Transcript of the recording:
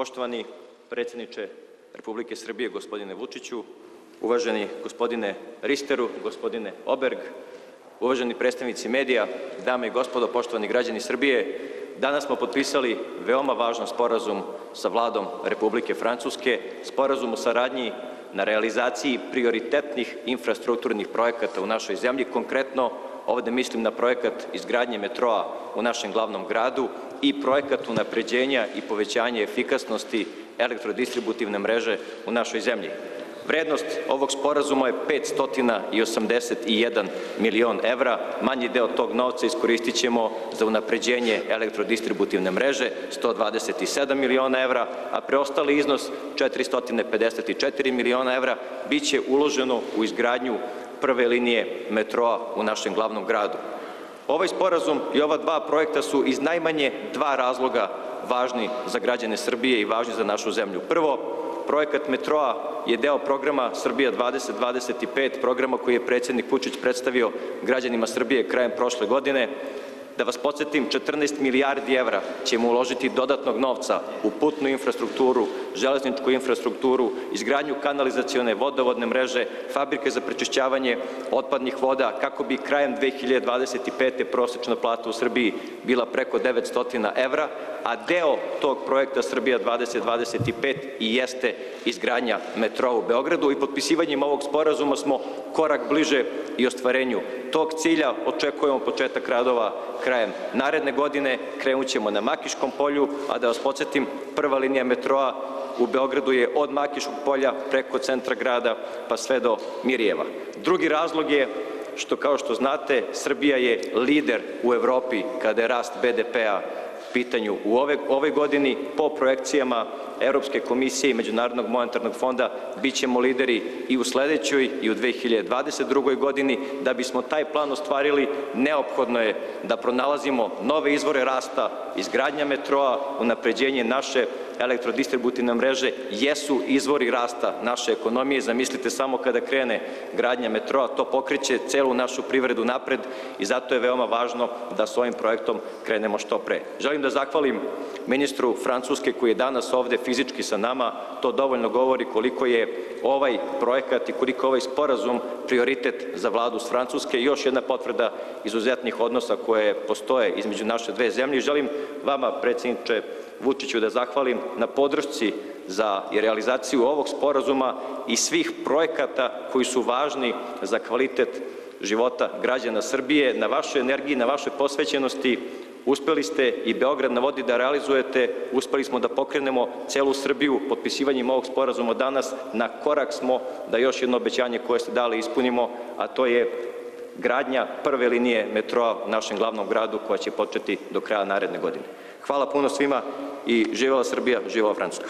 Poštovani predsjedniče Republike Srbije, gospodine Vučiću, uvaženi gospodine Risteru, gospodine Oberg, uvaženi predstavnici medija, dame i gospodo, poštovani građani Srbije, danas smo potpisali veoma važan sporazum sa Vladom Republike Francuske, sporazum o saradnji na realizaciji prioritetnih infrastrukturnih projekata u našoj zemlji, konkretno ovde mislim na projekat izgradnje metroa u našem glavnom gradu i projekat unapređenja i povećanja efikasnosti elektrodistributivne mreže u našoj zemlji. Vrednost ovog sporazuma je 581 milion evra, manji deo tog novca iskoristit ćemo za unapređenje elektrodistributivne mreže, 127 miliona evra, a preostali iznos 454 miliona evra biće uloženo u izgradnju prve linije metroa u našem glavnom gradu. Ovaj sporazum i ova dva projekta su iz najmanje dva razloga važni za građane Srbije i važni za našu zemlju. Prvo, projekat metroa je deo programa Srbija 2025, programa koji je predsjednik Vučić predstavio građanima Srbije krajem prošle godine. Da vas podsjetim, 14 milijardi evra ćemo uložiti dodatnog novca u putnu infrastrukturu, železničku infrastrukturu, izgradnju kanalizacione vodovodne mreže, fabrike za prečišćavanje otpadnih voda, kako bi krajem 2025. prosečna plata u Srbiji bila preko 900 evra, a deo tog projekta Srbija 2025 i jeste izgradnja metroa u Beogradu i potpisivanjem ovog sporazuma smo korak bliže i ostvarenju tog cilja. Očekujemo početak radova krajem naredne godine, krenut ćemo na Makiškom polju, a da vas podsjetim, prva linija metroa u Beogradu je od Makiškog polja preko centra grada pa sve do Mirjeva. Drugi razlog je što, kao što znate, Srbija je lider u Evropi kada je rast BDP-a pitanju u ove, ove godini po projekcijama Europske komisije i Međunarodnog monetarnog fonda bit ćemo lideri i u sledećoj i u 2022. godini. Da bismo taj plan ostvarili, neophodno je da pronalazimo nove izvore rasta, izgradnja metroa, unapređenje naše elektrodistributivne mreže jesu izvori rasta naše ekonomije. Zamislite samo kada krene gradnja metroa, to pokreće celu našu privredu napred i zato je veoma važno da s ovim projektom krenemo što pre. Želim da zahvalim ministru Francuske koji je danas ovde fizički sa nama. To dovoljno govori koliko je ovaj projekat i koliko ovaj sporazum prioritet za vladu s Francuske i još jedna potvrda izuzetnih odnosa koje postoje između naše dve zemlje. Želim vama, predsjedniče Vučiću, da zahvalim na podršci za realizaciju ovog sporazuma i svih projekata koji su važni za kvalitet života građana Srbije, na vašoj energiji, na vašoj posvećenosti, Uspeli ste i Beograd na vodi da realizujete, uspeli smo da pokrenemo celu Srbiju potpisivanjem ovog sporazuma danas, na korak smo da još jedno obećanje koje ste dali ispunimo, a to je gradnja prve linije metroa u našem glavnom gradu koja će početi do kraja naredne godine. Hvala puno svima i živela Srbija, živela Francuska.